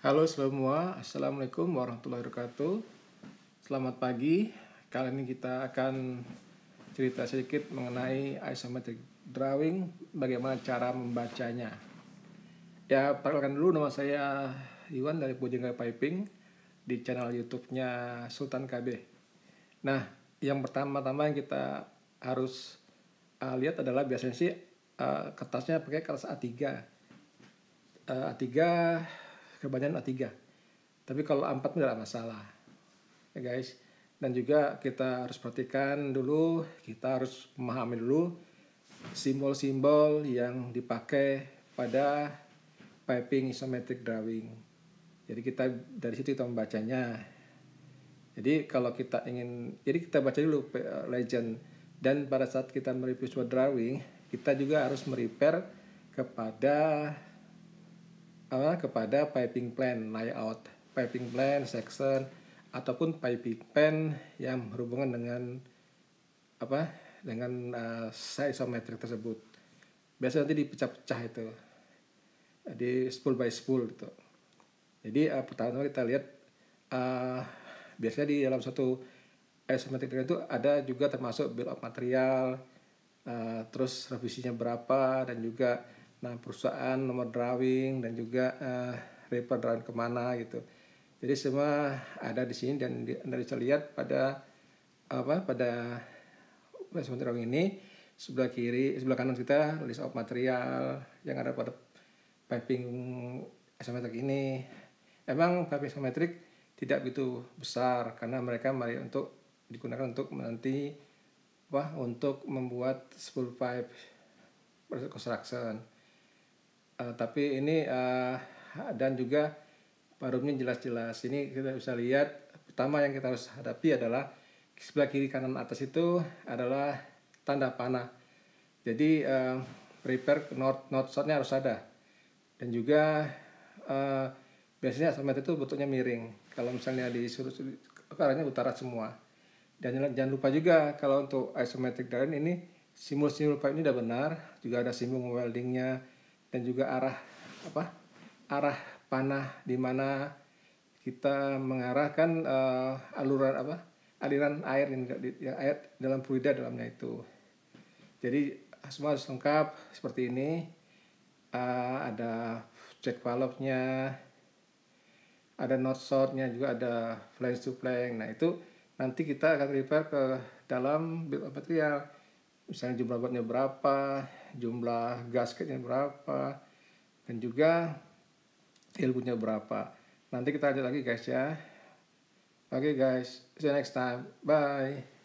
Halo semua, Assalamualaikum warahmatullahi wabarakatuh. Selamat pagi, kali ini kita akan cerita sedikit mengenai isometric drawing Bagaimana cara membacanya. Ya, perkenalkan dulu nama saya Iwan dari Pujangga Piping Di channel youtube-nya Sultan KB Nah, yang pertama-tama yang kita harus uh, lihat adalah biasanya sih uh, kertasnya pakai kertas A3 uh, A3 kebanyakan A3 tapi kalau A4 tidak masalah. Ya guys. Dan juga kita harus perhatikan dulu kita harus memahami dulu simbol-simbol yang dipakai pada piping isometric drawing. Jadi kita dari situ kita membacanya. Jadi kalau kita ingin jadi kita baca dulu legend. Dan pada saat kita mereview sebuah drawing kita juga harus merepair kepada apa kepada piping plan layout, piping plan section ataupun piping plan yang berhubungan dengan apa dengan uh, size isometrik tersebut. Biasanya nanti dipecah-pecah itu di spool by spool gitu. Jadi uh, pertama kita lihat uh, biasanya di dalam satu isometrik itu ada juga termasuk bill of material, uh, terus revisinya berapa dan juga nah perusahaan nomor drawing dan juga uh, drawing ke mana gitu. Jadi semua ada di sini dan di, anda bisa lihat pada apa pada basement drawing ini sebelah kiri sebelah kanan kita list of material yang ada pada piping isometrik ini. Emang piping isometrik tidak begitu besar karena mereka mari untuk digunakan untuk nanti wah untuk membuat spool pipe construction uh, tapi ini uh, dan juga parumnya jelas-jelas. Ini kita bisa lihat pertama yang kita harus hadapi adalah sebelah kiri kanan atas itu adalah tanda panah. Jadi uh, prepare not not shotnya harus ada. Dan juga uh, biasanya astrometer itu bentuknya miring. Kalau misalnya disuruh arahnya utara semua. Dan jangan lupa juga kalau untuk isometric drone ini simbol-simbol pipe ini sudah benar. Juga ada simbol weldingnya dan juga arah apa arah panah di mana kita mengarahkan uh, aluran apa aliran air yang, yang air dalam fluida dalamnya itu. Jadi semua harus lengkap seperti ini. Uh, ada check valve-nya ada knot short-nya juga ada flange to flange. Nah itu nanti kita akan repair ke dalam build material misalnya jumlah botnya berapa jumlah gasketnya berapa dan juga ilmunya berapa. Nanti kita lanjut lagi guys ya. Oke okay guys. See you next time. Bye